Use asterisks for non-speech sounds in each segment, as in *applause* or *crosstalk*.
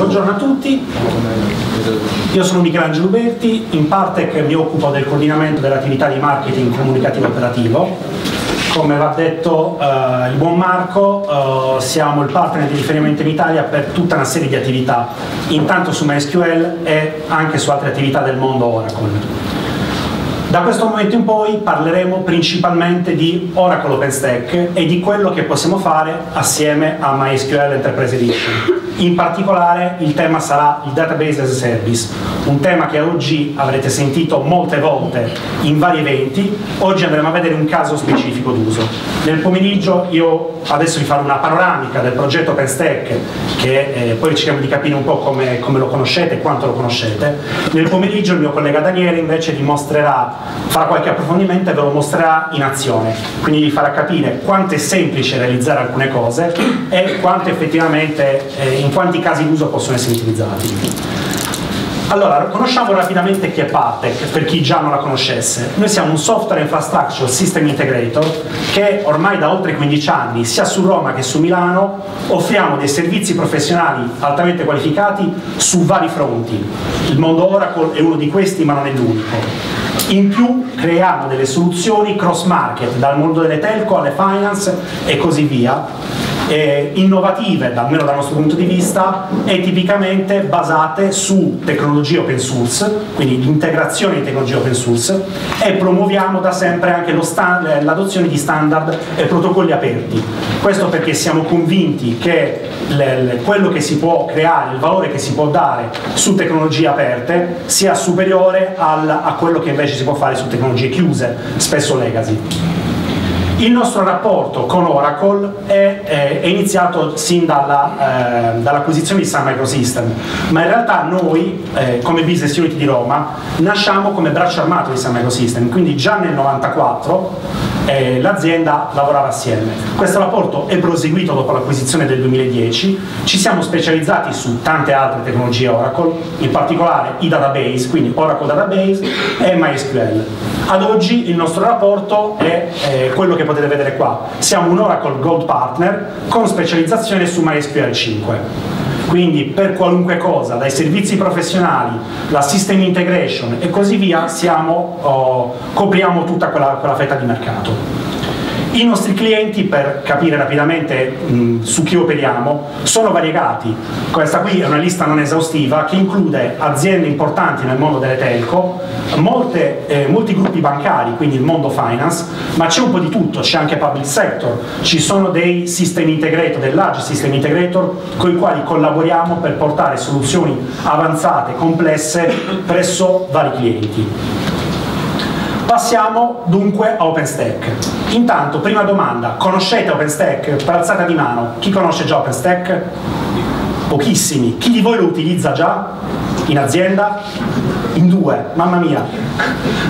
Buongiorno a tutti, io sono Michelangelo Berti, in Partec mi occupo del coordinamento dell'attività di marketing comunicativo operativo. Come va detto eh, il buon Marco, eh, siamo il partner di riferimento in Italia per tutta una serie di attività, intanto su MySQL e anche su altre attività del mondo Oracle. Da questo momento in poi parleremo principalmente di Oracle OpenStack e di quello che possiamo fare assieme a MySQL Enterprise Edition. In particolare il tema sarà il Database as a Service, un tema che oggi avrete sentito molte volte in vari eventi. Oggi andremo a vedere un caso specifico d'uso. Nel pomeriggio io adesso vi farò una panoramica del progetto OpenStack, che eh, poi cerchiamo di capire un po' come, come lo conoscete e quanto lo conoscete. Nel pomeriggio il mio collega Daniele invece dimostrerà farà qualche approfondimento e ve lo mostrerà in azione, quindi vi farà capire quanto è semplice realizzare alcune cose e quanto effettivamente, eh, in quanti casi d'uso possono essere utilizzati. Allora, conosciamo rapidamente chi è Partec, per chi già non la conoscesse. Noi siamo un software infrastructure system integrator che ormai da oltre 15 anni, sia su Roma che su Milano, offriamo dei servizi professionali altamente qualificati su vari fronti. Il mondo Oracle è uno di questi, ma non è l'unico. In più creiamo delle soluzioni cross market, dal mondo delle telco alle finance e così via, eh, innovative, almeno dal nostro punto di vista, e tipicamente basate su tecnologie open source, quindi l'integrazione di tecnologie open source, e promuoviamo da sempre anche l'adozione di standard e protocolli aperti. Questo perché siamo convinti che le, le, quello che si può creare, il valore che si può dare su tecnologie aperte sia superiore al, a quello che invece si può fare su tecnologie chiuse, spesso legacy. Il nostro rapporto con Oracle è, è, iniziato sin dalla, eh, dall'acquisizione di Sun Microsystem, ma in realtà noi, eh, come Business Unit di Roma, nasciamo come braccio armato di Sun Microsystem, quindi già nel 1994 eh, l'azienda lavorava assieme. Questo rapporto è proseguito dopo l'acquisizione del 2010, ci siamo specializzati su tante altre tecnologie Oracle, in particolare i database, quindi Oracle Database e MySQL. Ad oggi il nostro rapporto è eh, quello che potete vedere qua. Siamo un Oracle Gold Partner con specializzazione su MySQL 5 quindi per qualunque cosa, dai servizi professionali, la system integration e così via, siamo, oh, copriamo tutta quella, quella fetta di mercato. I nostri clienti, per capire rapidamente mh, su chi operiamo, sono variegati. Questa qui è una lista non esaustiva che include aziende importanti nel mondo delle telco, molte, eh, molti gruppi bancari, quindi il mondo finance, ma c'è un po' di tutto, c'è anche public sector, ci sono dei system integrator, dei large system integrator con i quali collaboriamo per portare soluzioni avanzate, complesse presso vari clienti. Passiamo dunque a OpenStack. Intanto, prima domanda, conoscete OpenStack? Per alzata di mano, chi conosce già OpenStack? Pochissimi. Chi di voi lo utilizza già in azienda? In due, mamma mia.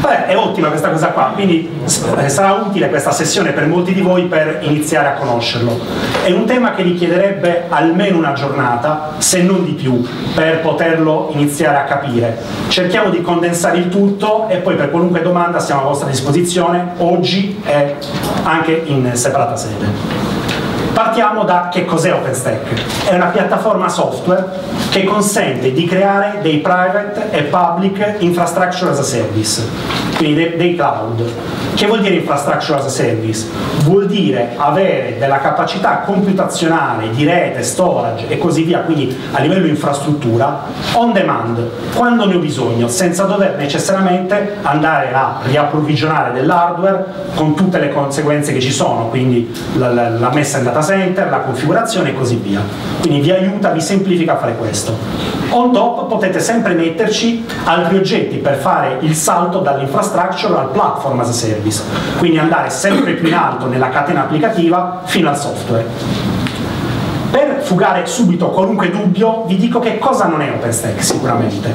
Vabbè, è ottima questa cosa qua, quindi eh, sarà utile questa sessione per molti di voi per iniziare a conoscerlo. È un tema che richiederebbe almeno una giornata, se non di più, per poterlo iniziare a capire. Cerchiamo di condensare il tutto e poi per qualunque domanda siamo a vostra disposizione oggi e anche in separata sede. Partiamo da che cos'è OpenStack. È una piattaforma software che consente di creare dei private e public infrastructure as a service, quindi dei, cloud. Che vuol dire infrastructure as a service? Vuol dire avere della capacità computazionale di rete, storage e così via, quindi a livello infrastruttura, on demand, quando ne ho bisogno, senza dover necessariamente andare a riapprovvigionare dell'hardware con tutte le conseguenze che ci sono, quindi la, la, la messa in data center, la configurazione e così via. Quindi vi aiuta, vi semplifica a fare questo. On top potete sempre metterci altri oggetti per fare il salto dall'infrastructure al platform as a service, quindi andare sempre più in alto nella catena applicativa fino al software. Fugare subito qualunque dubbio, vi dico che cosa non è OpenStack sicuramente.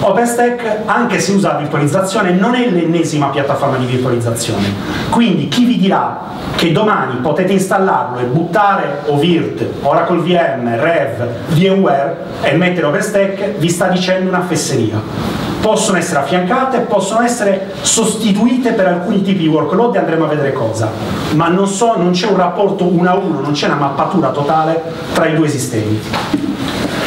OpenStack, anche se usa la virtualizzazione, non è l'ennesima piattaforma di virtualizzazione. Quindi chi vi dirà che domani potete installarlo e buttare OVIRT, Oracle VM, Rev, VMware e mettere OpenStack, vi sta dicendo una fesseria possono essere affiancate, possono essere sostituite per alcuni tipi di workload e andremo a vedere cosa, ma non, so, non c'è un rapporto uno a uno, non c'è una mappatura totale tra i due sistemi.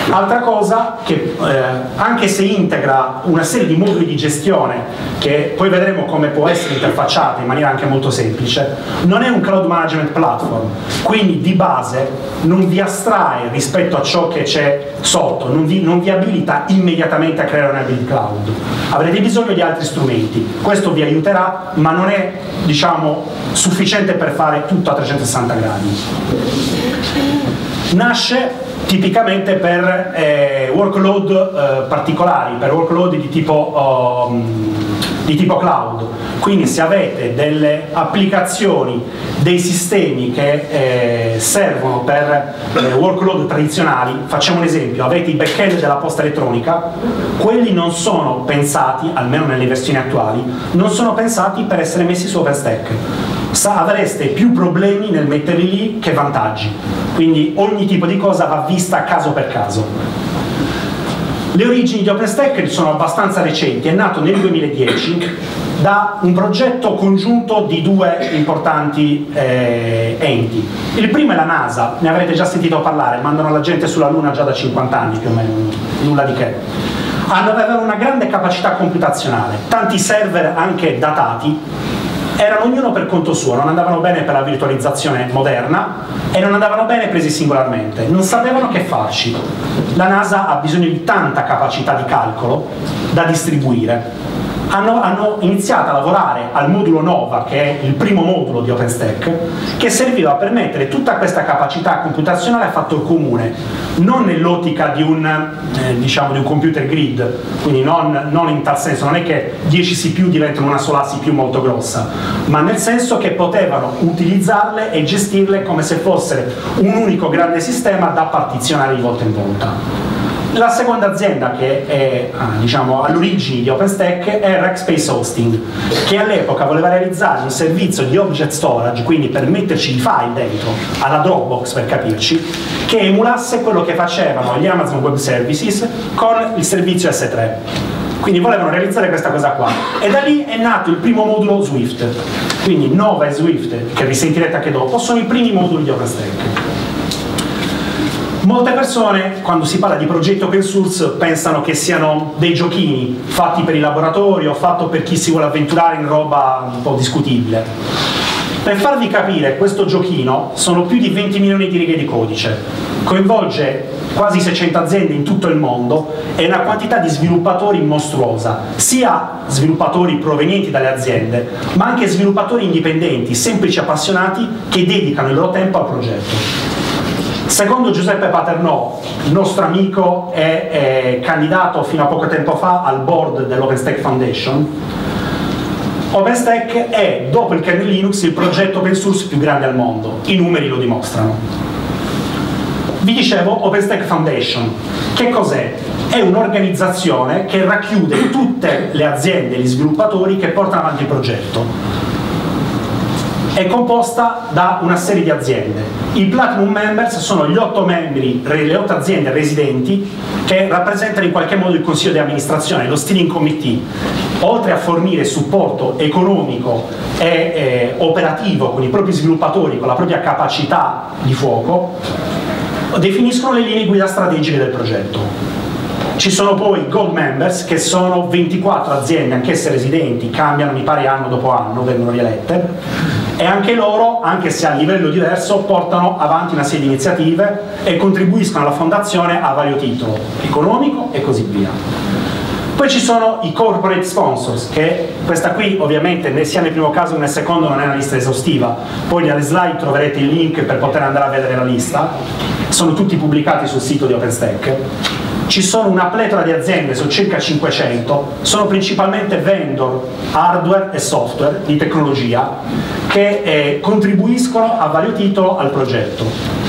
Altra cosa che eh, anche se integra una serie di moduli di gestione che poi vedremo come può essere interfacciata in maniera anche molto semplice, non è un cloud management platform, quindi di base non vi astrae rispetto a ciò che c'è sotto, non vi, non vi abilita immediatamente a creare una build cloud. Avrete bisogno di altri strumenti, questo vi aiuterà, ma non è diciamo, sufficiente per fare tutto a 360 gradi. Nasce tipicamente per eh, workload eh, particolari, per workload di tipo, um, di tipo, cloud. Quindi se avete delle applicazioni, dei sistemi che eh, servono per eh, workload tradizionali, facciamo un esempio, avete i backend della posta elettronica, quelli non sono pensati, almeno nelle versioni attuali, non sono pensati per essere messi su OpenStack avreste più problemi nel metterli lì che vantaggi. Quindi ogni tipo di cosa va vista caso per caso. Le origini di OpenStack sono abbastanza recenti, è nato nel 2010 da un progetto congiunto di due importanti eh, enti. Il primo è la NASA, ne avrete già sentito parlare, mandano la gente sulla Luna già da 50 anni più o meno, nulla di che. Hanno una grande capacità computazionale, tanti server anche datati erano ognuno per conto suo, non andavano bene per la virtualizzazione moderna e non andavano bene presi singolarmente, non sapevano che farci. La NASA ha bisogno di tanta capacità di calcolo da distribuire hanno, hanno, iniziato a lavorare al modulo Nova, che è il primo modulo di OpenStack, che serviva per mettere tutta questa capacità computazionale a fattor comune, non nell'ottica di, eh, diciamo, di un, computer grid, quindi non, non, in tal senso, non è che 10 CPU diventano una sola CPU molto grossa, ma nel senso che potevano utilizzarle e gestirle come se fosse un unico grande sistema da partizionare di volta in volta. La seconda azienda che è ah, diciamo, all'origine di OpenStack è Rackspace Hosting, che all'epoca voleva realizzare un servizio di object storage, quindi per metterci i file dentro, alla Dropbox per capirci, che emulasse quello che facevano gli Amazon Web Services con il servizio S3. Quindi volevano realizzare questa cosa qua. E da lì è nato il primo modulo Swift. Quindi Nova e Swift, che risentirete anche dopo, sono i primi moduli di OpenStack. Molte persone, quando si parla di progetto open source, pensano che siano dei giochini fatti per i laboratori o fatto per chi si vuole avventurare in roba un po' discutibile. Per farvi capire, questo giochino sono più di 20 milioni di righe di codice, coinvolge quasi 600 aziende in tutto il mondo e una quantità di sviluppatori mostruosa, sia sviluppatori provenienti dalle aziende, ma anche sviluppatori indipendenti, semplici appassionati che dedicano il loro tempo al progetto. Secondo Giuseppe Paternò, nostro amico è candidato fino a poco tempo fa al board dell'OpenStack Foundation, OpenStack è, dopo il kernel Linux, il progetto open source più grande al mondo. I numeri lo dimostrano. Vi dicevo OpenStack Foundation. Che cos'è? È un'organizzazione che racchiude tutte le aziende e gli sviluppatori che portano avanti il progetto è composta da una serie di aziende. I Platinum Members sono gli otto membri, le otto aziende residenti che rappresentano in qualche modo il consiglio di amministrazione, lo steering committee, oltre a fornire supporto economico e eh, operativo con i propri sviluppatori, con la propria capacità di fuoco, definiscono le linee guida strategiche del progetto. Ci sono poi gold members che sono 24 aziende, anch'esse residenti, cambiano mi pare anno dopo anno, vengono rielette e anche loro, anche se a livello diverso, portano avanti una serie di iniziative e contribuiscono alla fondazione a vario titolo, economico e così via. Poi ci sono i corporate sponsors, che questa qui ovviamente né sia nel primo caso che nel secondo non è una lista esaustiva, poi nelle slide troverete il link per poter andare a vedere la lista, sono tutti pubblicati sul sito di OpenStack ci sono una pletora di aziende, sono circa 500, sono principalmente vendor hardware e software di tecnologia che eh, contribuiscono a vario titolo al progetto.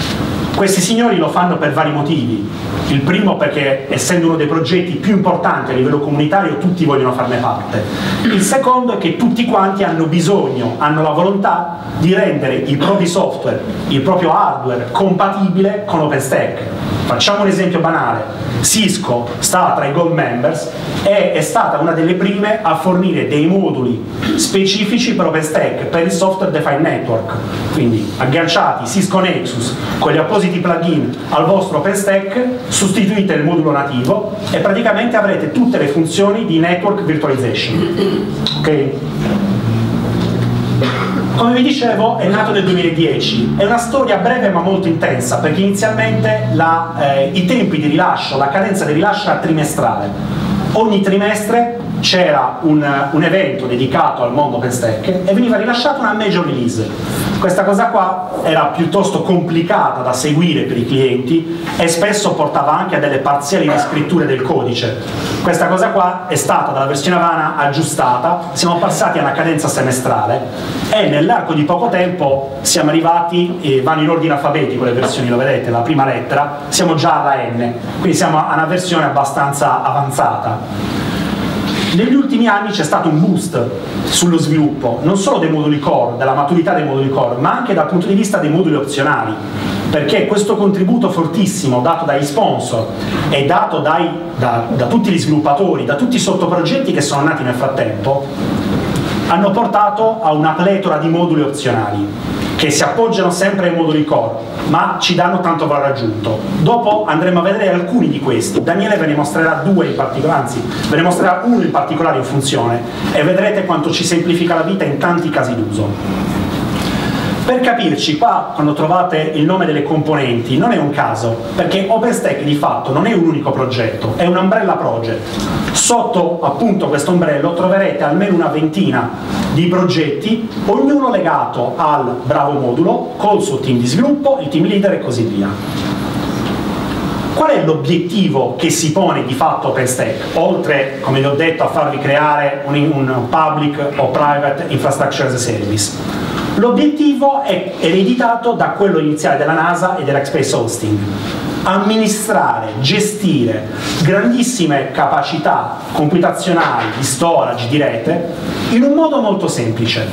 Questi signori lo fanno per vari motivi. Il primo perché essendo uno dei progetti più importanti a livello comunitario tutti vogliono farne parte. Il secondo è che tutti quanti hanno bisogno, hanno la volontà di rendere i propri software, il proprio hardware compatibile con OpenStack Facciamo un esempio banale. Cisco sta tra i gold members e è stata una delle prime a fornire dei moduli specifici per OpenStack, per il software defined network. Quindi agganciati Cisco Nexus con gli appositi plugin al vostro OpenStack, sostituite il modulo nativo e praticamente avrete tutte le funzioni di network virtualization. Ok? Come vi dicevo è nato nel 2010, è una storia breve ma molto intensa perché inizialmente la, eh, i tempi di rilascio, la cadenza di rilascio era trimestrale. Ogni trimestre c'era un, un, evento dedicato al mondo OpenStack e veniva rilasciata una major release. Questa cosa qua era piuttosto complicata da seguire per i clienti e spesso portava anche a delle parziali riscritture del codice. Questa cosa qua è stata dalla versione Havana aggiustata, siamo passati a una cadenza semestrale e nell'arco di poco tempo siamo arrivati, eh, vanno in ordine alfabetico le versioni, lo vedete, la prima lettera, siamo già alla N, quindi siamo a una versione abbastanza avanzata. Negli ultimi anni c'è stato un boost sullo sviluppo, non solo dei moduli core, della maturità dei moduli core, ma anche dal punto di vista dei moduli opzionali, perché questo contributo fortissimo dato dagli sponsor e dato dai, da, da tutti gli sviluppatori, da tutti i sottoprogetti che sono nati nel frattempo, hanno portato a una pletora di moduli opzionali che si appoggiano sempre ai moduli core, ma ci danno tanto valore aggiunto. Dopo andremo a vedere alcuni di questi. Daniele ve ne mostrerà due in particolare, anzi, ve ne mostrerà uno in particolare in funzione e vedrete quanto ci semplifica la vita in tanti casi d'uso. Per capirci, qua quando trovate il nome delle componenti non è un caso, perché OpenStack di fatto non è un unico progetto, è un umbrella project. Sotto appunto questo ombrello troverete almeno una ventina di progetti, ognuno legato al bravo modulo, col suo team di sviluppo, il team leader e così via. Qual è l'obiettivo che si pone di fatto OpenStack? Oltre, come vi ho detto, a farvi creare un, un public o private infrastructure as a service L'obiettivo è ereditato da quello iniziale della NASA e Space Hosting. Amministrare, gestire grandissime capacità computazionali, di storage, di rete, in un modo molto semplice.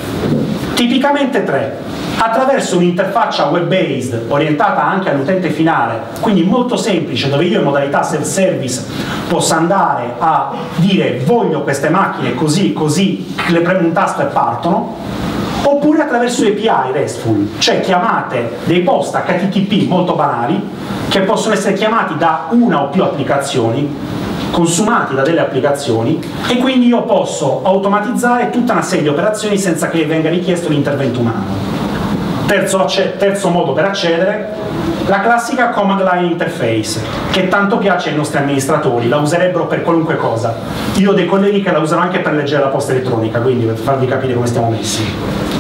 Tipicamente tre, attraverso un'interfaccia web-based orientata anche all'utente finale, quindi molto semplice, dove io in modalità self-service posso andare a dire voglio queste macchine così, così, le premo un tasto e partono, oppure attraverso API RESTful, cioè chiamate dei post HTTP molto banali che possono essere chiamati da una o più applicazioni consumati da delle applicazioni e quindi io posso automatizzare tutta una serie di operazioni senza che venga richiesto l'intervento umano. Terzo, terzo modo per accedere, la classica command line interface, che tanto piace ai nostri amministratori, la userebbero per qualunque cosa. Io ho dei colleghi che la usano anche per leggere la posta elettronica, quindi per farvi capire come stiamo messi.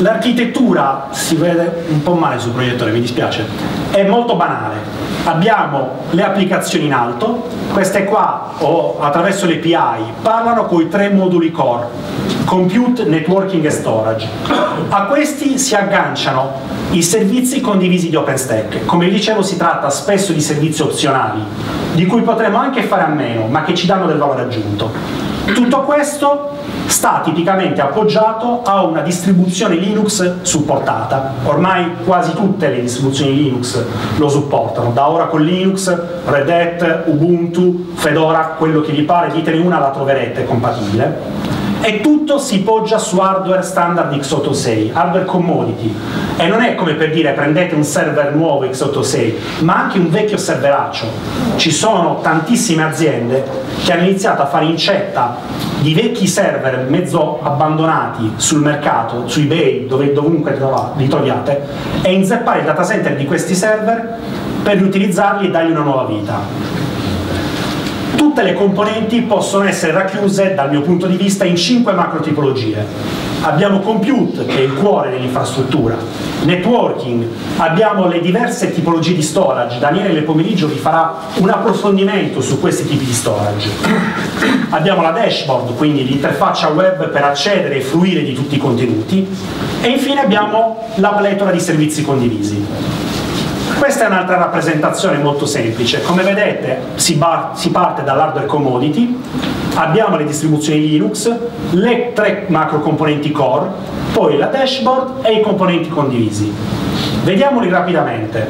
L'architettura si vede un po' male sul proiettore, mi dispiace, è molto banale. Abbiamo le applicazioni in alto, queste qua o attraverso le API parlano con i tre moduli core, compute, networking e storage. A questi si agganciano i servizi condivisi di OpenStack. Come dicevo si tratta spesso di servizi opzionali, di cui potremmo anche fare a meno, ma che ci danno del valore aggiunto. Tutto questo sta tipicamente appoggiato a una distribuzione Linux supportata. Ormai quasi tutte le distribuzioni Linux lo supportano, da Oracle Linux, Red Hat, Ubuntu, Fedora, quello che vi pare, ditene una la troverete compatibile e tutto si poggia su hardware standard x86, hardware commodity. E non è come per dire prendete un server nuovo x86 ma anche un vecchio serveraccio. Ci sono tantissime aziende che hanno iniziato a fare incetta di vecchi server mezzo abbandonati sul mercato, su ebay, dove, dovunque li troviate e inzeppare il data center di questi server per riutilizzarli e dargli una nuova vita Tutte le componenti possono essere racchiuse dal mio punto di vista in cinque macro tipologie. Abbiamo compute, che è il cuore dell'infrastruttura, networking, abbiamo le diverse tipologie di storage, Daniele nel pomeriggio vi farà un approfondimento su questi tipi di storage. Abbiamo la dashboard, quindi l'interfaccia web per accedere e fruire di tutti i contenuti e infine abbiamo la pletora di servizi condivisi. Questa è un'altra rappresentazione molto semplice. Come vedete si, si parte dall'hardware commodity, abbiamo le distribuzioni Linux, le tre macro componenti core, poi la dashboard e i componenti condivisi. Vediamoli rapidamente.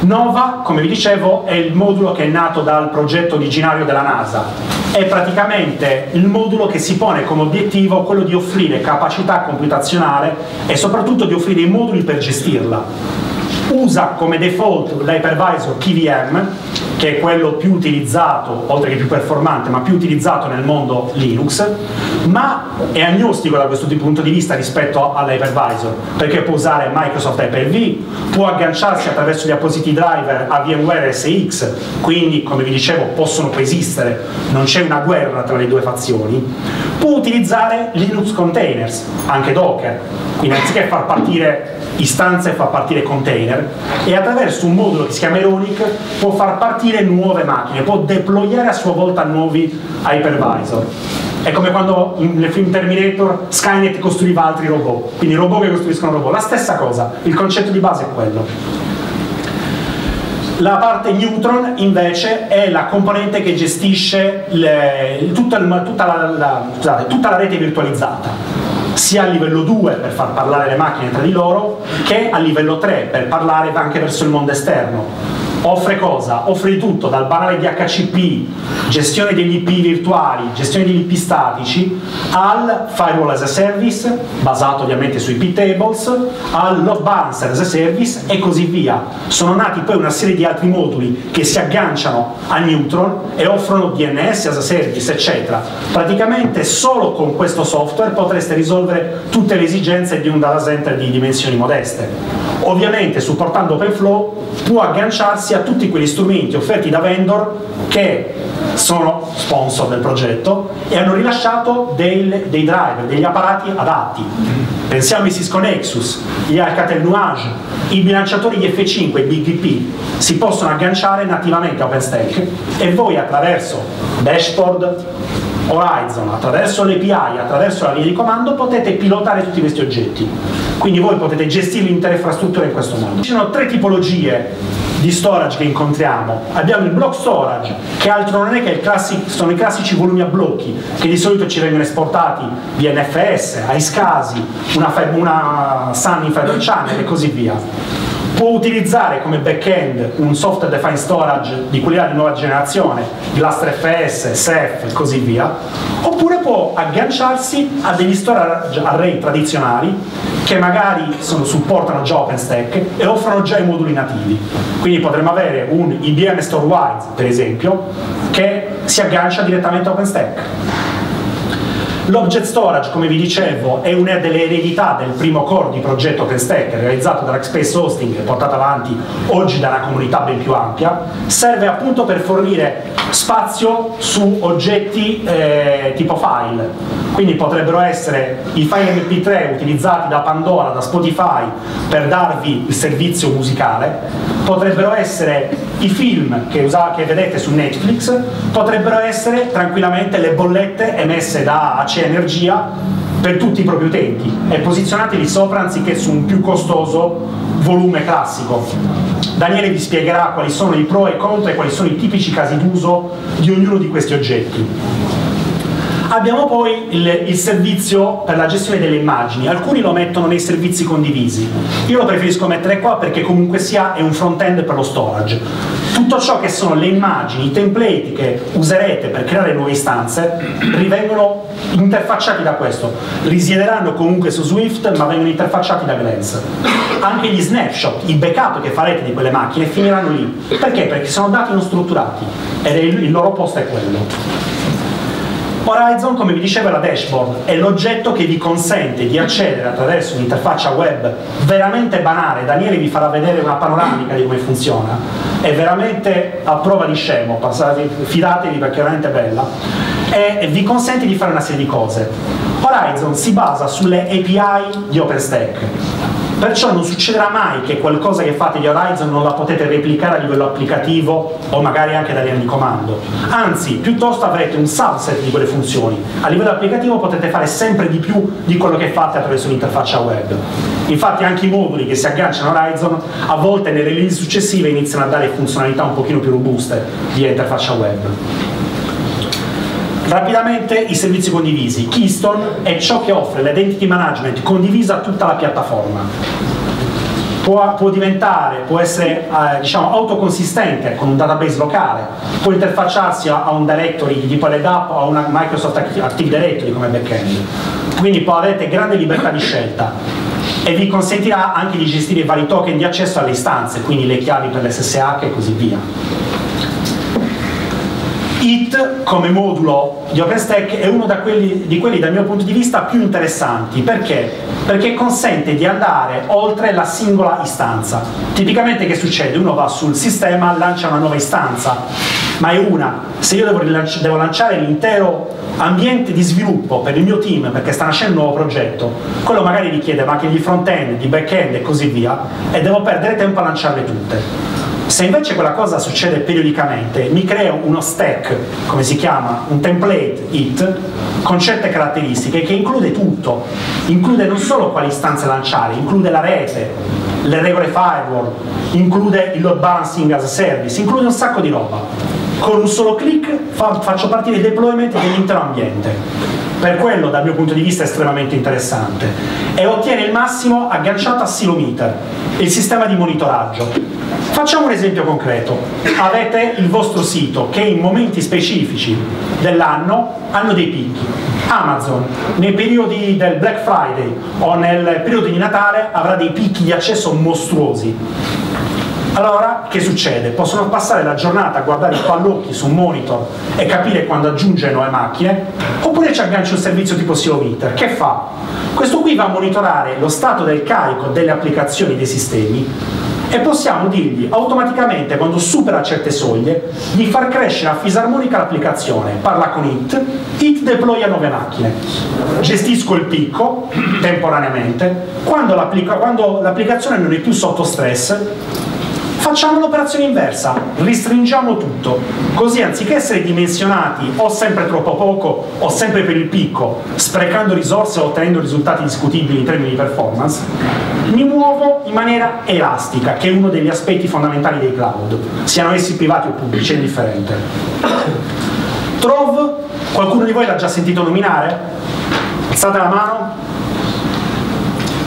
Nova, come vi dicevo, è il modulo che è nato dal progetto originario della NASA. È praticamente il modulo che si pone come obiettivo quello di offrire capacità computazionale e soprattutto di offrire i moduli per gestirla usa come default l'hypervisor KVM, che è quello più utilizzato, oltre che più performante, ma più utilizzato nel mondo Linux, ma è agnostico da questo punto di vista rispetto all'hypervisor, perché può usare Microsoft Hyper-V, può agganciarsi attraverso gli appositi driver a VMware SX, quindi come vi dicevo possono coesistere, non c'è una guerra tra le due fazioni, può utilizzare Linux containers, anche Docker, quindi anziché far partire istanze fa partire container e attraverso un modulo che si chiama Ironic può far partire nuove macchine, può deployare a sua volta nuovi hypervisor. È come quando nel film Terminator Skynet costruiva altri robot, quindi robot che costruiscono robot, la stessa cosa, il concetto di base è quello. La parte neutron invece è la componente che gestisce le, tutta, tutta, la, la, scusate, tutta la rete virtualizzata sia a livello 2 per far parlare le macchine tra di loro che a livello 3 per parlare anche verso il mondo esterno offre cosa? Offre di tutto, dal banale DHCP, gestione degli IP virtuali, gestione degli IP statici, al firewall as a service, basato ovviamente su IP tables, al load balancer as a service e così via. Sono nati poi una serie di altri moduli che si agganciano a Neutron e offrono DNS as a service, eccetera. Praticamente solo con questo software potreste risolvere tutte le esigenze di un data center di dimensioni modeste. Ovviamente supportando OpenFlow può agganciarsi a tutti quegli strumenti offerti da vendor che sono sponsor del progetto e hanno rilasciato del, dei driver, degli apparati adatti. Pensiamo ai Cisco Nexus, gli Alcatel Nuage, i bilanciatori IF5 e BGP si possono agganciare nativamente a OpenStack e voi attraverso dashboard, Horizon, attraverso l'API, attraverso la linea di comando potete pilotare tutti questi oggetti. Quindi voi potete gestire l'intera infrastruttura in questo modo. Ci sono tre tipologie di storage che incontriamo. Abbiamo il block storage, che altro non è che classic, sono i classici volumi a blocchi, che di solito ci vengono esportati via NFS, Iscasi, una, una Sun in Fiber Channel e così via può utilizzare come backend un software defined storage di quelli di nuova generazione, GlassFS, Ceph e così via, oppure può agganciarsi a degli storage array tradizionali che magari sono, supportano già OpenStack e offrono già i moduli nativi. Quindi potremmo avere un IBM Storewise, per esempio, che si aggancia direttamente a OpenStack L'object storage, come vi dicevo, è una delle eredità del primo core di progetto OpenStack realizzato da Rackspace Hosting e portato avanti oggi da una comunità ben più ampia. Serve appunto per fornire spazio su oggetti eh, tipo file. Quindi potrebbero essere i file MP3 utilizzati da Pandora, da Spotify per darvi il servizio musicale, potrebbero essere i film che, usa, che vedete su Netflix, potrebbero essere tranquillamente le bollette emesse da AC Energia per tutti i propri utenti e posizionateli sopra anziché su un più costoso volume classico. Daniele vi spiegherà quali sono i pro e i contro e quali sono i tipici casi d'uso di ognuno di questi oggetti. Abbiamo poi il, il, servizio per la gestione delle immagini, alcuni lo mettono nei servizi condivisi, io lo preferisco mettere qua perché comunque sia è un front-end per lo storage. Tutto ciò che sono le immagini, i template che userete per creare nuove istanze, rivengono interfacciati da questo, risiederanno comunque su Swift ma vengono interfacciati da Glance. Anche gli snapshot, i backup che farete di quelle macchine finiranno lì. Perché? Perché sono dati non strutturati ed il loro posto è quello. Horizon, come vi dicevo, è la dashboard, è l'oggetto che vi consente di accedere attraverso un'interfaccia web veramente banale. Daniele vi farà vedere una panoramica di come funziona. È veramente a prova di scemo, fidatevi perché è veramente bella. E vi consente di fare una serie di cose. Horizon si basa sulle API di OpenStack Perciò non succederà mai che qualcosa che fate di Horizon non la potete replicare a livello applicativo o magari anche da linea di comando. Anzi, piuttosto avrete un subset di quelle funzioni. A livello applicativo potete fare sempre di più di quello che fate attraverso un'interfaccia web. Infatti anche i moduli che si agganciano a Horizon a volte nelle release successive iniziano a dare funzionalità un pochino più robuste via interfaccia web. Rapidamente i servizi condivisi. Keystone è ciò che offre l'identity management condivisa a tutta la piattaforma. può, può diventare, può essere eh, diciamo, autoconsistente con un database locale, può interfacciarsi a, a un directory di tipo LDAP o a una Microsoft Active Directory come backend. Quindi poi avete grande libertà di scelta e vi consentirà anche di gestire vari token di accesso alle istanze, quindi le chiavi per l'SSH e così via. IT come modulo di OpenStack è uno quelli, di quelli dal mio punto di vista più interessanti perché? Perché consente di andare oltre la singola istanza. Tipicamente che succede? Uno va sul sistema, lancia una nuova istanza, ma è una. Se io devo, devo lanciare l'intero ambiente di sviluppo per il mio team perché sta nascendo un nuovo progetto, quello magari richiede macchine di front-end, di back-end e così via e devo perdere tempo a lanciarle tutte. Se invece quella cosa succede periodicamente, mi creo uno stack, come si chiama, un template it, con certe caratteristiche che include tutto, include non solo quali istanze lanciare, include la rete, le regole firewall, include il load balancing as a service, include un sacco di roba. Con un solo clic fa, faccio partire il deployment dell'intero ambiente. Per quello, dal mio punto di vista, è estremamente interessante. E ottiene il massimo agganciato a Silometer, il sistema di monitoraggio Facciamo un esempio concreto. Avete il vostro sito che in momenti specifici dell'anno hanno dei picchi. Amazon nei periodi del Black Friday o nel periodo di Natale avrà dei picchi di accesso mostruosi. Allora, che succede? Possono passare la giornata a guardare i pallocchi su un monitor e capire quando aggiunge nuove macchine, oppure ci aggancia un servizio tipo SEO Meter. Che fa? Questo qui va a monitorare lo stato del carico delle applicazioni dei sistemi e possiamo dirgli automaticamente quando supera certe soglie di far crescere a fisarmonica l'applicazione parla con it it deploya nuove macchine gestisco il picco temporaneamente quando l'applicazione non è più sotto stress Facciamo l'operazione inversa, ristringiamo tutto, così anziché essere dimensionati o sempre troppo poco o sempre per il picco, sprecando risorse o ottenendo risultati discutibili in termini di performance, mi muovo in maniera elastica, che è uno degli aspetti fondamentali dei cloud, siano essi privati o pubblici, è indifferente. Trove, qualcuno di voi l'ha già sentito nominare? Alzate la mano.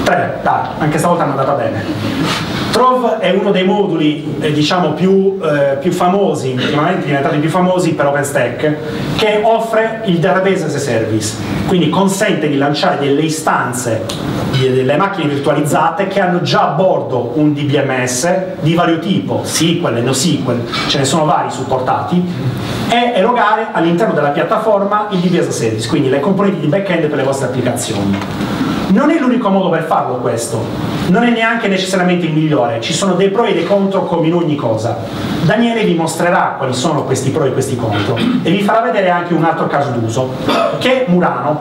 Tre, dai, anche stavolta è andata bene. Trove è uno dei moduli eh, diciamo, più, eh, più, famosi, ultimamente diventati più famosi per OpenStack, che offre il database as a service, quindi consente di lanciare delle istanze, delle macchine virtualizzate che hanno già a bordo un DBMS di vario tipo, SQL, NoSQL, ce ne sono vari supportati, e erogare all'interno della piattaforma il DB as a service, quindi le componenti di backend per le vostre applicazioni. Non è l'unico modo per farlo questo, non è neanche necessariamente il migliore, ci sono dei pro e dei contro come in ogni cosa. Daniele vi mostrerà quali sono questi pro e questi contro e vi farà vedere anche un altro caso d'uso, che è Murano.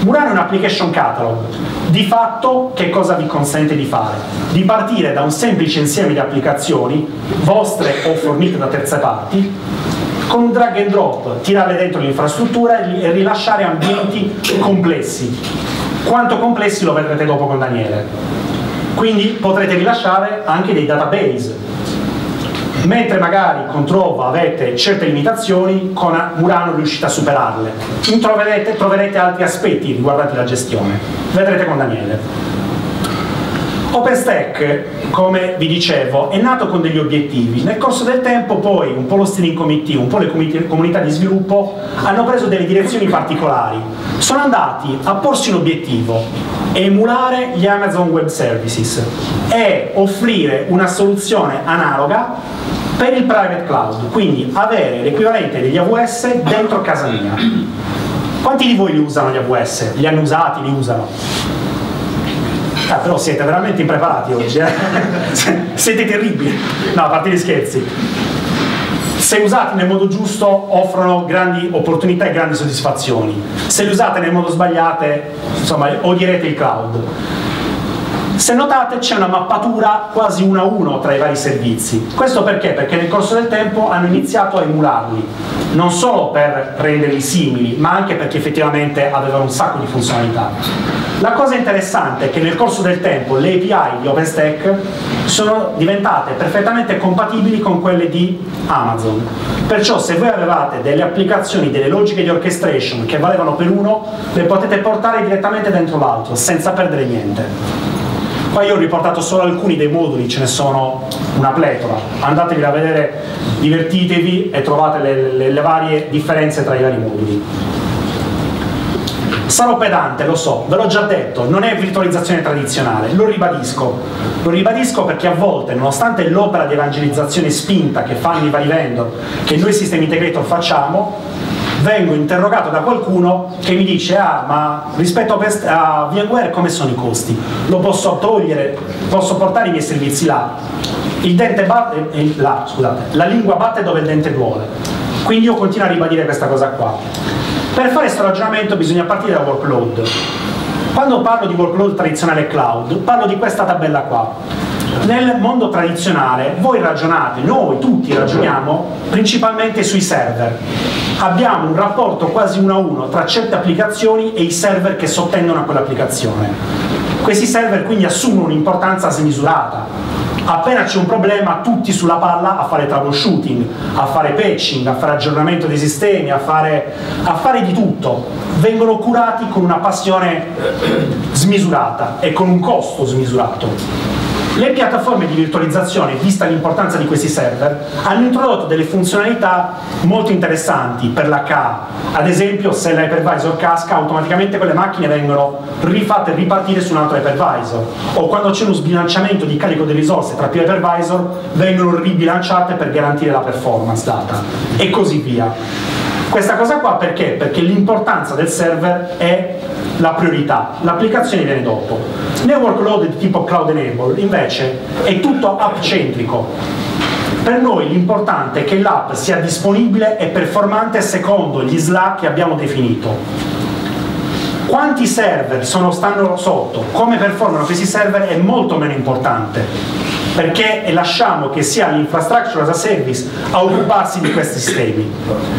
Murano è un application catalog. Di fatto che cosa vi consente di fare? Di partire da un semplice insieme di applicazioni, vostre o fornite da terze parti, con un drag and drop, tirare dentro l'infrastruttura e rilasciare ambienti complessi quanto complessi lo vedrete dopo con Daniele. Quindi potrete rilasciare anche dei database, mentre magari con Trova avete certe limitazioni, con Murano riuscite a superarle. Troverete, troverete altri aspetti riguardanti la gestione. Vedrete con Daniele. OpenStack, come vi dicevo, è nato con degli obiettivi. Nel corso del tempo poi un po' lo steering committee, un po' le comunità di sviluppo hanno preso delle direzioni particolari. Sono andati a porsi un obiettivo, emulare gli Amazon Web Services e offrire una soluzione analoga per il private cloud, quindi avere l'equivalente degli AWS dentro casa mia. Quanti di voi li usano gli AWS? Li hanno usati, li usano? Ah, però siete veramente impreparati oggi, eh? *laughs* siete terribili. No, a parte gli scherzi. Se usati nel modo giusto offrono grandi opportunità e grandi soddisfazioni. Se li usate nel modo sbagliato, insomma, odierete il cloud. Se notate c'è una mappatura quasi uno a uno tra i vari servizi. Questo perché? Perché nel corso del tempo hanno iniziato a emularli, non solo per renderli simili, ma anche perché effettivamente avevano un sacco di funzionalità. La cosa interessante è che nel corso del tempo le API di OpenStack sono diventate perfettamente compatibili con quelle di Amazon. Perciò se voi avevate delle applicazioni, delle logiche di orchestration che valevano per uno, le potete portare direttamente dentro l'altro senza perdere niente. Qua io ho riportato solo alcuni dei moduli, ce ne sono una pletora. Andatevi a vedere, divertitevi e trovate le, le, le varie differenze tra i vari moduli. Sarò pedante, lo so, ve l'ho già detto, non è virtualizzazione tradizionale, lo ribadisco. Lo ribadisco perché a volte, nonostante l'opera di evangelizzazione spinta che fanno i vari vendor, che noi System Integrator facciamo, vengo interrogato da qualcuno che mi dice ah ma rispetto a, VMware come sono i costi? Lo posso togliere? Posso portare i miei servizi là? Il dente batte, eh, là, scusate, la lingua batte dove il dente duole. Quindi io continuo a ribadire questa cosa qua. Per fare questo ragionamento bisogna partire da workload. Quando parlo di workload tradizionale cloud, parlo di questa tabella qua nel mondo tradizionale voi ragionate, noi tutti ragioniamo principalmente sui server. Abbiamo un rapporto quasi uno a uno tra certe applicazioni e i server che sottendono a quell'applicazione. Questi server quindi assumono un'importanza smisurata. Appena c'è un problema, tutti sulla palla a fare troubleshooting, a fare patching, a fare aggiornamento dei sistemi, a fare, a fare di tutto. Vengono curati con una passione smisurata e con un costo smisurato. Le piattaforme di virtualizzazione, vista l'importanza di questi server, hanno introdotto delle funzionalità molto interessanti per la K. Ad esempio, se l'hypervisor casca, automaticamente quelle macchine vengono rifatte ripartire su un altro hypervisor. O quando c'è uno sbilanciamento di carico di risorse tra più hypervisor, vengono ribilanciate per garantire la performance data. E così via. Questa cosa qua perché? Perché l'importanza del server è la priorità, l'applicazione viene dopo. Nel workload di tipo cloud enable invece è tutto app centrico. Per noi l'importante è che l'app sia disponibile e performante secondo gli SLA che abbiamo definito. Quanti server sono, stanno sotto, come performano questi server è molto meno importante perché lasciamo che sia l'infrastructure as a service a occuparsi di questi sistemi.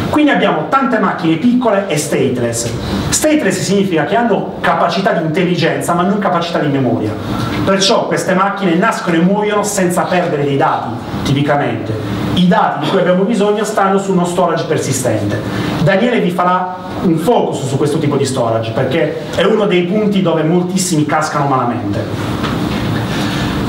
Quindi abbiamo tante macchine piccole e stateless. Stateless significa che hanno capacità di intelligenza ma non capacità di memoria. Perciò queste macchine nascono e muoiono senza perdere dei dati, tipicamente. I dati di cui abbiamo bisogno stanno su uno storage persistente. Daniele vi farà un focus su questo tipo di storage perché è uno dei punti dove moltissimi cascano malamente.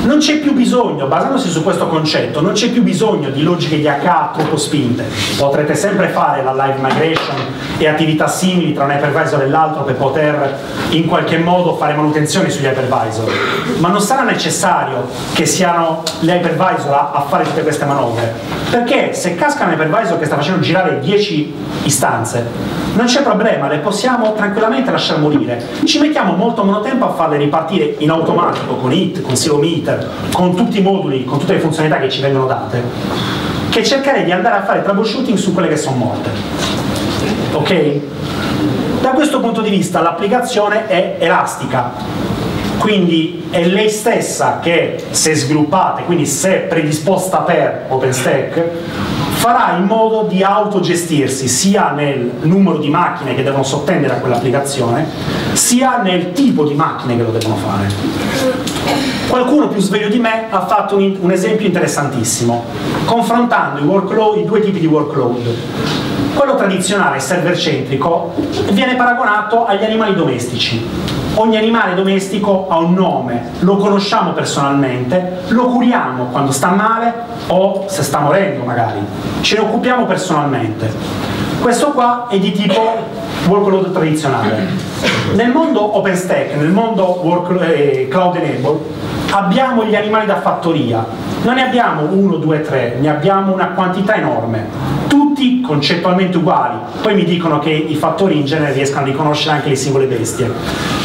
Non c'è più bisogno, basandosi su questo concetto, non c'è più bisogno di logiche di AK troppo spinte. Potrete sempre fare la live migration e attività simili tra un hypervisor e l'altro per poter in qualche modo fare manutenzione sugli hypervisor. Ma non sarà necessario che siano gli hypervisor a, fare tutte queste manovre. Perché se casca un hypervisor che sta facendo girare 10 istanze, non c'è problema, le possiamo tranquillamente lasciare morire. Ci mettiamo molto meno tempo a farle ripartire in automatico con IT, con Silo Con tutti i moduli, con tutte le funzionalità che ci vengono date, che cercare di andare a fare troubleshooting su quelle che sono morte. Ok? Da questo punto di vista l'applicazione è elastica, quindi è lei stessa che se sviluppate, quindi se predisposta per OpenStack, farà in modo di autogestirsi sia nel numero di macchine che devono sottendere a quell'applicazione, sia nel tipo di macchine che lo devono fare. Qualcuno più sveglio di me ha fatto un, un esempio interessantissimo, confrontando i, workload, i due tipi di workload. Quello tradizionale, server centrico, viene paragonato agli animali domestici ogni animale domestico ha un nome, lo conosciamo personalmente, lo curiamo quando sta male o se sta morendo magari, ce ne occupiamo personalmente. Questo qua è di tipo workload tradizionale. Nel mondo OpenStack, nel mondo work, eh, Cloud Enable, abbiamo gli animali da fattoria, non ne abbiamo uno, due, tre, ne abbiamo una quantità enorme tutti concettualmente uguali, poi mi dicono che i fattori in genere riescono a riconoscere anche le singole bestie.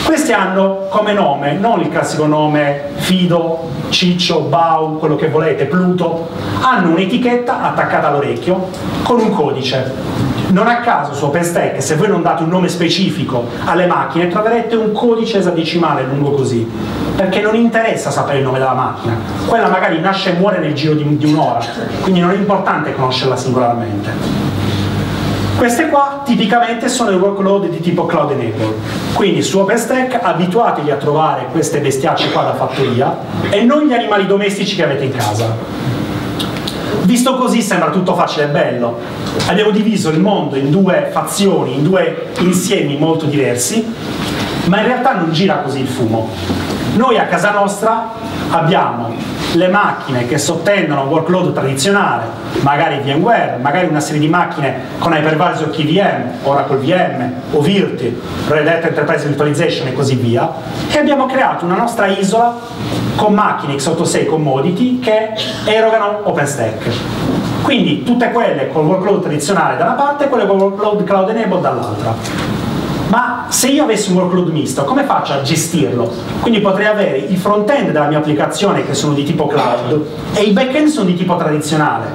Questi hanno come nome, non il classico nome Fido, Ciccio, Bau, quello che volete, Pluto, hanno un'etichetta attaccata all'orecchio con un codice. Non a caso su OpenStack, se voi non date un nome specifico alle macchine, troverete un codice esadecimale lungo così, perché non interessa sapere il nome della macchina. Quella magari nasce e muore nel giro di, di un'ora, quindi non è importante conoscerla singolarmente. Queste qua tipicamente sono i workload di tipo cloud enable. Quindi su OpenStack abituatevi a trovare queste bestiacce qua da fattoria e non gli animali domestici che avete in casa. Visto così sembra tutto facile e bello. Abbiamo diviso il mondo in due fazioni, in due insiemi molto diversi, ma in realtà non gira così il fumo. Noi a casa nostra abbiamo le macchine che sottendono un workload tradizionale, magari VMware, magari una serie di macchine con hypervisor KVM, Oracle VM o Virti, Red Hat Enterprise Virtualization e così via, e abbiamo creato una nostra isola con macchine x86 commodity che erogano OpenStack. Quindi tutte quelle con workload tradizionale da una parte e quelle con workload cloud enabled dall'altra ma se io avessi un workload misto, come faccio a gestirlo? Quindi potrei avere i front-end della mia applicazione che sono di tipo cloud e i back-end sono di tipo tradizionale.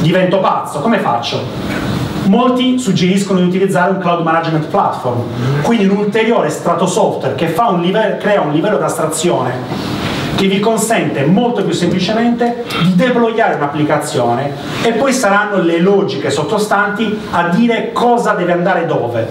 Divento pazzo, come faccio? Molti suggeriscono di utilizzare un cloud management platform, quindi un ulteriore strato software che un livello, crea un livello di astrazione che vi consente molto più semplicemente di deployare un'applicazione e poi saranno le logiche sottostanti a dire cosa deve andare dove.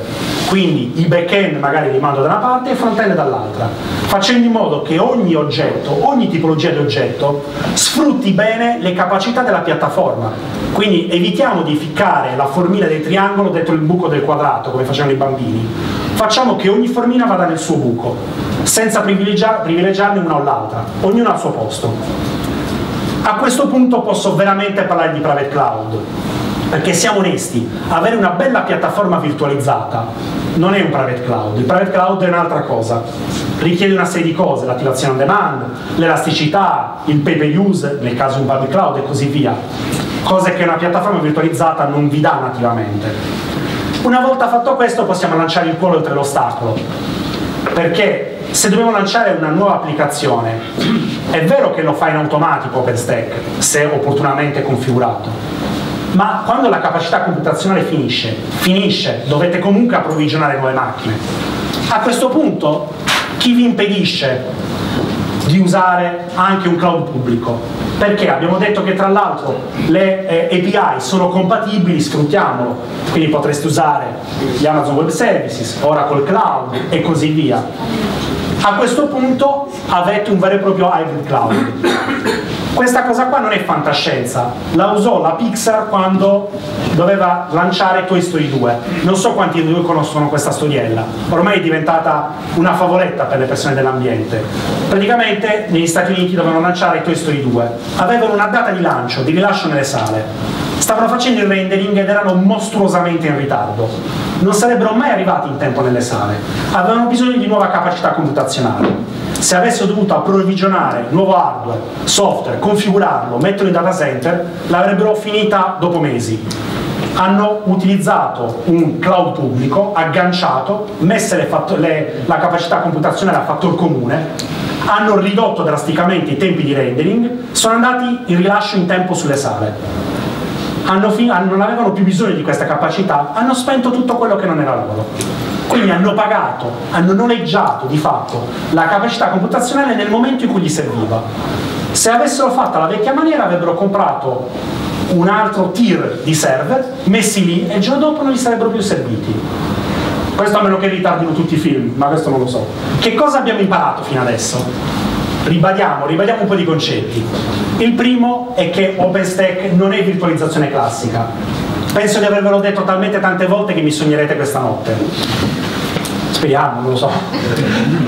Quindi i back-end magari li mando da una parte e i front-end dall'altra, facendo in modo che ogni oggetto, ogni tipologia di oggetto sfrutti bene le capacità della piattaforma. Quindi evitiamo di ficcare la formina del triangolo dentro il buco del quadrato, come facevano i bambini. Facciamo che ogni formina vada nel suo buco, senza privilegiarne una o l'altra ognuno al suo posto. A questo punto posso veramente parlare di private cloud, perché siamo onesti, avere una bella piattaforma virtualizzata non è un private cloud, il private cloud è un'altra cosa, richiede una serie di cose, l'attivazione on demand, l'elasticità, il pay per use nel caso di un private cloud e così via, cose che una piattaforma virtualizzata non vi dà nativamente. Una volta fatto questo possiamo lanciare il cuore oltre l'ostacolo, perché se dobbiamo lanciare una nuova applicazione, è vero che lo fa in automatico OpenStack, se opportunamente configurato, ma quando la capacità computazionale finisce, finisce, dovete comunque approvvigionare nuove macchine. A questo punto, chi vi impedisce di usare anche un cloud pubblico? Perché abbiamo detto che tra l'altro le eh, API sono compatibili, sfruttiamolo, quindi potreste usare gli Amazon Web Services, Oracle Cloud e così via a questo punto avete un vero e proprio hybrid cloud. Questa cosa qua non è fantascienza, la usò la Pixar quando doveva lanciare Toy Story 2. Non so quanti di voi conoscono questa storiella, ormai è diventata una favoletta per le persone dell'ambiente. Praticamente negli Stati Uniti dovevano lanciare Toy Story 2, avevano una data di lancio, di rilascio nelle sale stavano facendo il rendering ed erano mostruosamente in ritardo. Non sarebbero mai arrivati in tempo nelle sale. Avevano bisogno di nuova capacità computazionale. Se avessero dovuto approvvigionare nuovo hardware, software, configurarlo, metterlo in data center, l'avrebbero finita dopo mesi. Hanno utilizzato un cloud pubblico, agganciato, messo la capacità computazionale a fattor comune, hanno ridotto drasticamente i tempi di rendering, sono andati in rilascio in tempo sulle sale non avevano più bisogno di questa capacità, hanno spento tutto quello che non era loro. Quindi hanno pagato, hanno noleggiato di fatto la capacità computazionale nel momento in cui gli serviva. Se avessero fatto la vecchia maniera avrebbero comprato un altro tier di server, messi lì e il giorno dopo non gli sarebbero più serviti. Questo a meno che ritardino tutti i film, ma questo non lo so. Che cosa abbiamo imparato fino adesso? ribadiamo, ribadiamo un po' di concetti. Il primo è che OpenStack non è virtualizzazione classica. Penso di avervelo detto talmente tante volte che mi sognerete questa notte. Speriamo, non lo so.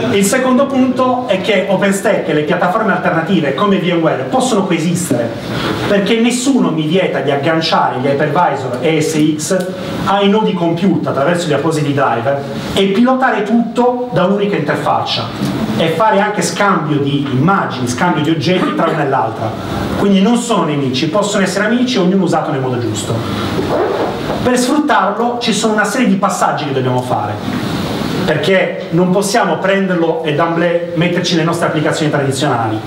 Il secondo punto è che OpenStack e le piattaforme alternative come VMware possono coesistere, perché nessuno mi vieta di agganciare gli hypervisor ESX ai nodi compute attraverso gli appositi driver e pilotare tutto da un'unica interfaccia e fare anche scambio di immagini, scambio di oggetti tra una e l'altra. Quindi non sono nemici, possono essere amici, ognuno usato nel modo giusto. Per sfruttarlo ci sono una serie di passaggi che dobbiamo fare perché non possiamo prenderlo e d'amblè metterci le nostre applicazioni tradizionali.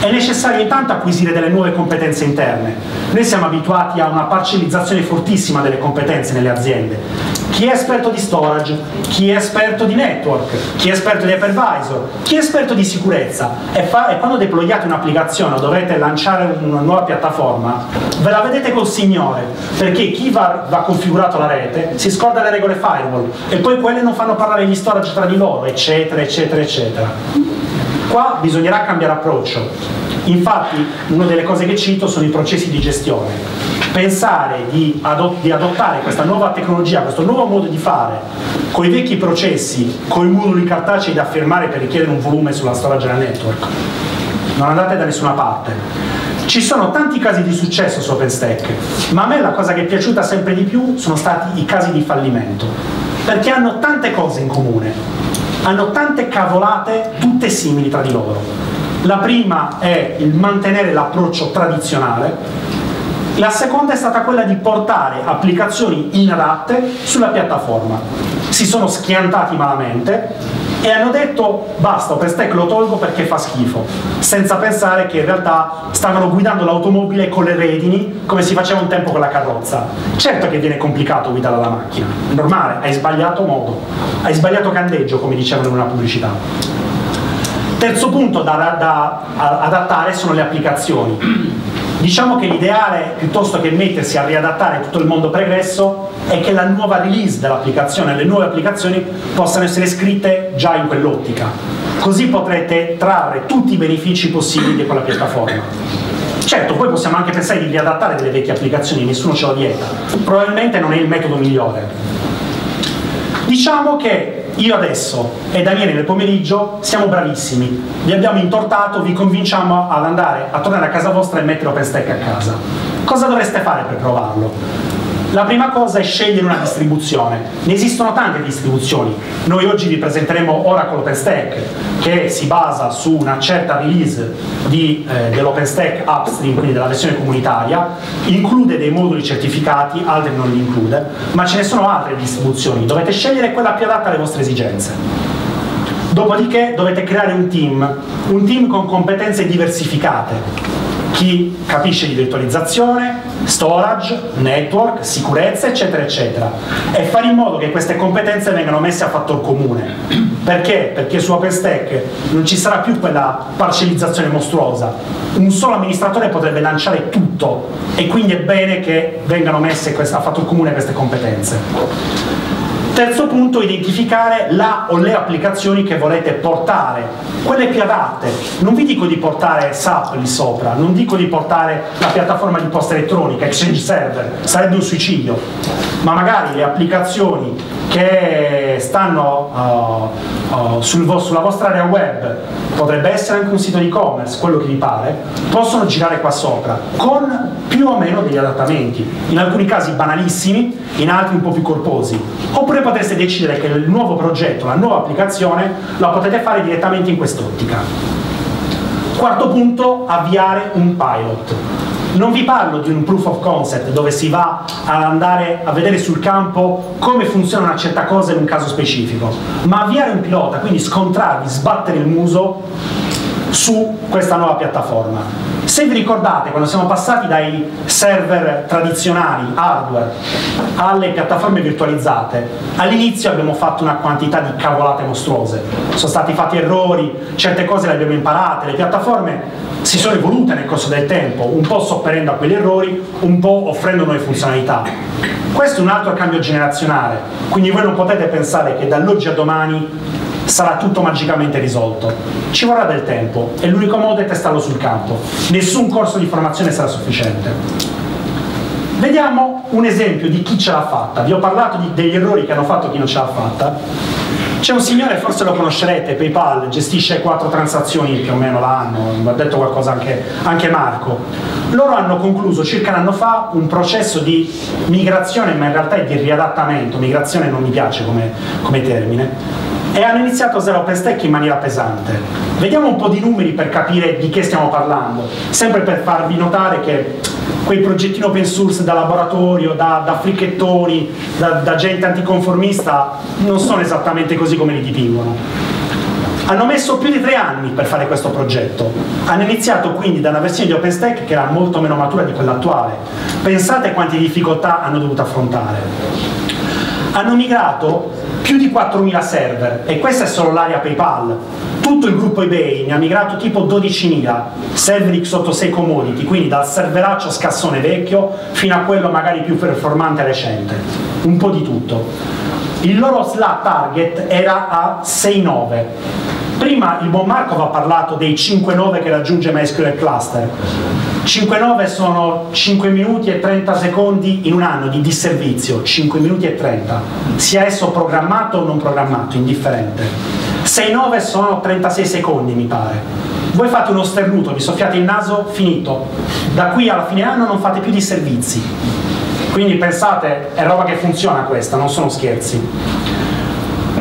È necessario intanto acquisire delle nuove competenze interne. Noi siamo abituati a una parcellizzazione fortissima delle competenze nelle aziende. Chi è esperto di storage, chi è esperto di network, chi è esperto di hypervisor, chi è esperto di sicurezza e, e quando deployate un'applicazione o dovete lanciare una nuova piattaforma, ve la vedete col signore, perché chi va, va configurato la rete si scorda le regole firewall e poi quelle non fanno parlare gli storage tra di loro, eccetera, eccetera, eccetera. Qua bisognerà cambiare approccio. Infatti, una delle cose che cito sono i processi di gestione pensare di, adott di adottare questa nuova tecnologia, questo nuovo modo di fare, con i vecchi processi, con i moduli cartacei da firmare per richiedere un volume sulla storage network, non andate da nessuna parte. Ci sono tanti casi di successo su OpenStack, ma a me la cosa che è piaciuta sempre di più sono stati i casi di fallimento, perché hanno tante cose in comune, hanno tante cavolate tutte simili tra di loro. La prima è il mantenere l'approccio tradizionale, la seconda è stata quella di portare applicazioni inadatte sulla piattaforma. Si sono schiantati malamente e hanno detto basta, OpenStack lo tolgo perché fa schifo, senza pensare che in realtà stavano guidando l'automobile con le redini come si faceva un tempo con la carrozza. Certo che viene complicato guidare la macchina, normale, hai sbagliato modo, hai sbagliato candeggio come dicevano in una pubblicità. Terzo punto da, da adattare sono le applicazioni Diciamo che l'ideale, piuttosto che mettersi a riadattare tutto il mondo pregresso, è che la nuova release dell'applicazione, le nuove applicazioni possano essere scritte già in quell'ottica. Così potrete trarre tutti i benefici possibili di quella piattaforma. Certo, poi possiamo anche pensare di riadattare delle vecchie applicazioni, nessuno ce lo vieta. Probabilmente non è il metodo migliore. Diciamo che io adesso e Daniele nel pomeriggio siamo bravissimi, vi abbiamo intortato, vi convinciamo ad andare a tornare a casa vostra e mettere OpenStack a casa. Cosa dovreste fare per provarlo? La prima cosa è scegliere una distribuzione. Ne esistono tante distribuzioni. Noi oggi vi presenteremo Oracle OpenStack, che si basa su una certa release eh, dell'OpenStack Upstream, quindi della versione comunitaria, include dei moduli certificati, altri non li include, ma ce ne sono altre distribuzioni. Dovete scegliere quella più adatta alle vostre esigenze. Dopodiché dovete creare un team, un team con competenze diversificate chi capisce di virtualizzazione, storage, network, sicurezza, eccetera, eccetera, e fare in modo che queste competenze vengano messe a fattor comune. Perché? Perché su OpenStack non ci sarà più quella parcellizzazione mostruosa. Un solo amministratore potrebbe lanciare tutto e quindi è bene che vengano messe a fattor comune queste competenze. Terzo punto, identificare la o le applicazioni che volete portare, quelle più adatte. Non vi dico di portare SAP lì sopra, non dico di portare la piattaforma di posta elettronica, Exchange Server, sarebbe un suicidio, ma magari le applicazioni che stanno uh, uh, sul sulla vostra area web, potrebbe essere anche un sito di e-commerce, quello che vi pare, possono girare qua sopra, con più o meno degli adattamenti, in alcuni casi banalissimi, in altri un po' più corposi. Oppure potreste decidere che il nuovo progetto, la nuova applicazione, la potete fare direttamente in quest'ottica. Quarto punto, avviare un pilot. Non vi parlo di un proof of concept dove si va ad andare a vedere sul campo come funziona una certa cosa in un caso specifico, ma avviare un pilota, quindi scontrarvi, sbattere il muso su questa nuova piattaforma. Se vi ricordate, quando siamo passati dai server tradizionali, hardware, alle piattaforme virtualizzate, all'inizio abbiamo fatto una quantità di cavolate mostruose. Sono stati fatti errori, certe cose le abbiamo imparate, le piattaforme si sono evolute nel corso del tempo, un po' sopperendo a quegli errori, un po' offrendo nuove funzionalità. Questo è un altro cambio generazionale, quindi voi non potete pensare che dall'oggi a domani sarà tutto magicamente risolto. Ci vorrà del tempo e l'unico modo è testarlo sul campo. Nessun corso di formazione sarà sufficiente. Vediamo un esempio di chi ce l'ha fatta. Vi ho parlato di, degli errori che hanno fatto chi non ce l'ha fatta. C'è un signore, forse lo conoscerete, PayPal, gestisce quattro transazioni più o meno l'anno, ha detto qualcosa anche, anche Marco. Loro hanno concluso circa un anno fa un processo di migrazione, ma in realtà è di riadattamento, migrazione non mi piace come, come termine, e hanno iniziato a usare OpenStack in maniera pesante. Vediamo un po' di numeri per capire di che stiamo parlando, sempre per farvi notare che quei progettini open source da laboratorio, da, da fricchettoni, da, da gente anticonformista, non sono esattamente così come li dipingono. Hanno messo più di tre anni per fare questo progetto. Hanno iniziato quindi da una versione di OpenStack che era molto meno matura di quella attuale. Pensate quante difficoltà hanno dovuto affrontare. Hanno migrato più di 4.000 server e questa è solo l'area PayPal. Tutto il gruppo eBay ne ha migrato tipo 12.000 server x86 commodity, quindi dal serveraccio scassone vecchio fino a quello magari più performante recente. Un po' di tutto. Il loro slot target era a 6.9 Prima il buon Marco ha parlato dei 5-9 che raggiunge MySQL Cluster. 5-9 sono 5 minuti e 30 secondi in un anno di disservizio, 5 minuti e 30, sia esso programmato o non programmato, indifferente. 6-9 sono 36 secondi mi pare. Voi fate uno sternuto, vi soffiate il naso, finito. Da qui alla fine anno non fate più disservizi. Quindi pensate, è roba che funziona questa, non sono scherzi.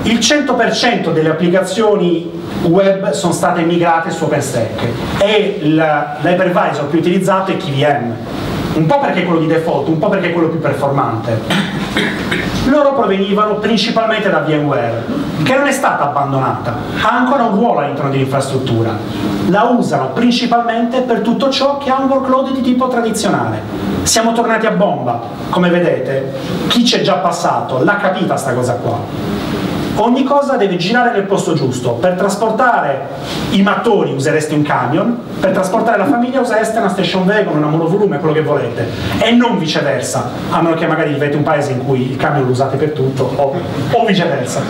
Il 100% delle applicazioni web sono state migrate su OpenStack e l'hypervisor più utilizzato è KVM, un po' perché è quello di default, un po' perché è quello più performante. Loro provenivano principalmente da VMware, che non è stata abbandonata, ha ancora un ruolo all'interno dell'infrastruttura. La usano principalmente per tutto ciò che ha un workload di tipo tradizionale. Siamo tornati a bomba, come vedete, chi c'è già passato l'ha capita sta cosa qua ogni cosa deve girare nel posto giusto. Per trasportare i mattoni usereste un camion, per trasportare la famiglia usereste una station wagon, una monovolume, quello che volete, e non viceversa, a meno che magari vivete un paese in cui il camion lo usate per tutto, o, o viceversa.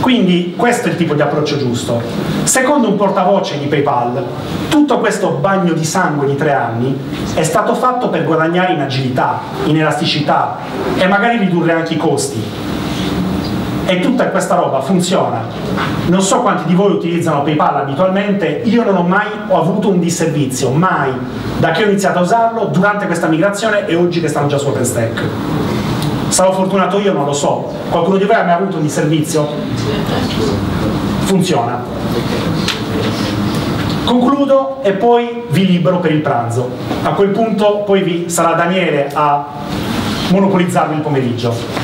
Quindi questo è il tipo di approccio giusto. Secondo un portavoce di PayPal, tutto questo bagno di sangue di tre anni è stato fatto per guadagnare in agilità, in elasticità e magari ridurre anche i costi e tutta questa roba funziona. Non so quanti di voi utilizzano PayPal abitualmente, io non ho mai ho avuto un disservizio, mai, da che ho iniziato a usarlo durante questa migrazione e oggi che stanno già su OpenStack. Sarò fortunato io, non lo so. Qualcuno di voi ha mai avuto un disservizio? Funziona. Concludo e poi vi libero per il pranzo. A quel punto poi vi sarà Daniele a monopolizzarvi il pomeriggio.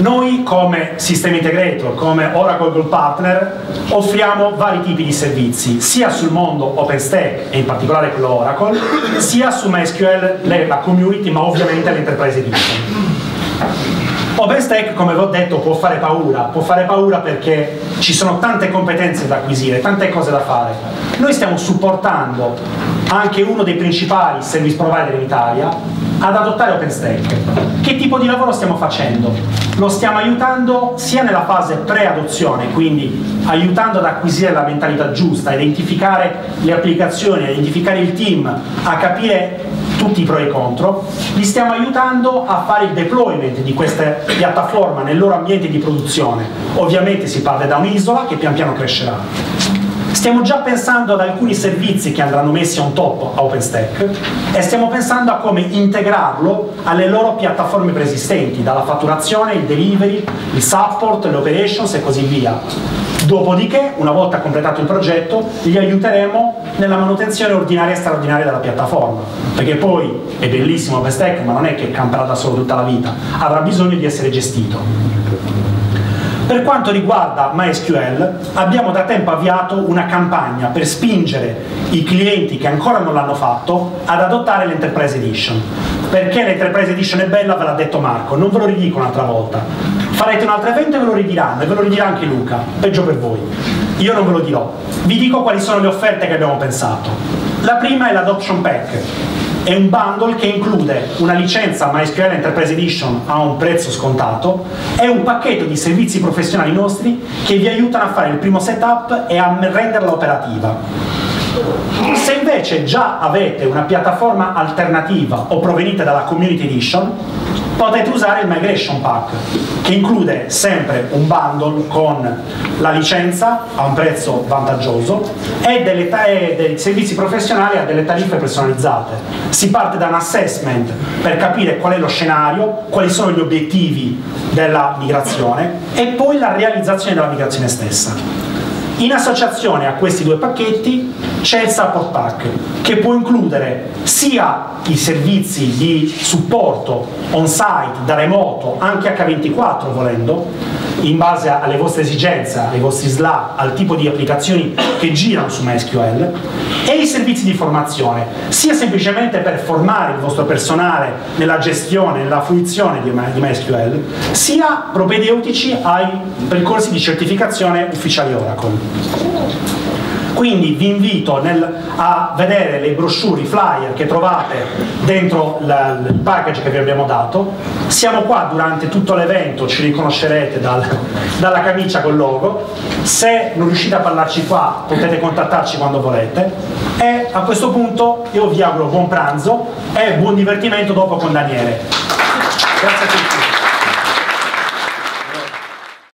Noi come sistema integrator, come Oracle Gold Partner, offriamo vari tipi di servizi, sia sul mondo OpenStack e in particolare quello Oracle, sia su MySQL, la community, ma ovviamente l'Enterprise Edition. OpenStack, come vi ho detto, può fare paura, può fare paura perché ci sono tante competenze da acquisire, tante cose da fare. Noi stiamo supportando anche uno dei principali service provider in Italia ad adottare OpenStack. Che tipo di lavoro stiamo facendo? Lo stiamo aiutando sia nella fase pre-adozione, quindi aiutando ad acquisire la mentalità giusta, a identificare le applicazioni, a identificare il team, a capire tutti i pro e i contro, li stiamo aiutando a fare il deployment di queste piattaforme nel loro ambiente di produzione. Ovviamente si parte da un'isola che pian piano crescerà. Stiamo già pensando ad alcuni servizi che andranno messi on top a OpenStack e stiamo pensando a come integrarlo alle loro piattaforme preesistenti, dalla fatturazione, il delivery, il support, le operations e così via. Dopodiché, una volta completato il progetto, li aiuteremo nella manutenzione ordinaria e straordinaria della piattaforma, perché poi è bellissimo OpenStack, ma non è che camperà da solo tutta la vita, avrà bisogno di essere gestito. Per quanto riguarda MySQL, abbiamo da tempo avviato una campagna per spingere i clienti che ancora non l'hanno fatto ad adottare l'Enterprise Edition. Perché l'Enterprise Edition è bella, ve l'ha detto Marco, non ve lo ridico un'altra volta. Farete un altro evento e ve lo ridiranno, e ve lo ridirà anche Luca, peggio per voi. Io non ve lo dirò. Vi dico quali sono le offerte che abbiamo pensato. La prima è l'Adoption Pack, è un bundle che include una licenza MySQL Enterprise Edition a un prezzo scontato e un pacchetto di servizi professionali nostri che vi aiutano a fare il primo setup e a renderla operativa. Se invece già avete una piattaforma alternativa o provenite dalla Community Edition, potete usare il Migration Pack, che include sempre un bundle con la licenza a un prezzo vantaggioso e delle dei servizi professionali a delle tariffe personalizzate. Si parte da un assessment per capire qual è lo scenario, quali sono gli obiettivi della migrazione e poi la realizzazione della migrazione stessa. In associazione a questi due pacchetti c'è il Support Pack, che può includere sia i servizi di supporto on-site, da remoto, anche H24 volendo, in base alle vostre esigenze, ai vostri SLA, al tipo di applicazioni che girano su MySQL, e i servizi di formazione, sia semplicemente per formare il vostro personale nella gestione, nella fruizione di MySQL, sia propedeutici ai percorsi di certificazione ufficiali Oracle. Quindi vi invito nel, a vedere le brochure, i flyer che trovate dentro la, il package che vi abbiamo dato. Siamo qua durante tutto l'evento, ci riconoscerete dal, dalla camicia col logo. Se non riuscite a parlarci qua potete contattarci quando volete. E a questo punto io vi auguro buon pranzo e buon divertimento dopo con Daniele. Grazie a tutti.